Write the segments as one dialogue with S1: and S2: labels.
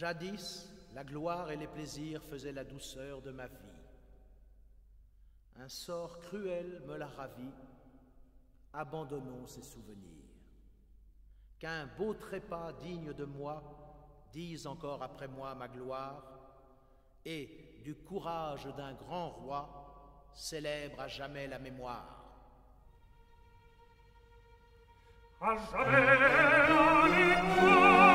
S1: Jadis, la gloire et les plaisirs faisaient la douceur de ma vie. Un sort cruel me l'a ravi, abandonnons ces souvenirs. Qu'un beau trépas digne de moi dise encore après moi ma gloire, et du courage d'un grand roi célèbre à jamais la mémoire.
S2: À jamais la mémoire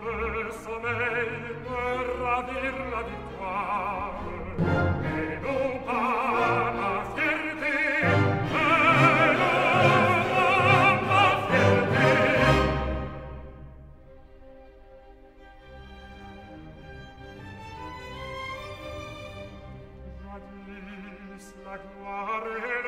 S2: amore sommeil per ravirla di qua e non par la gloire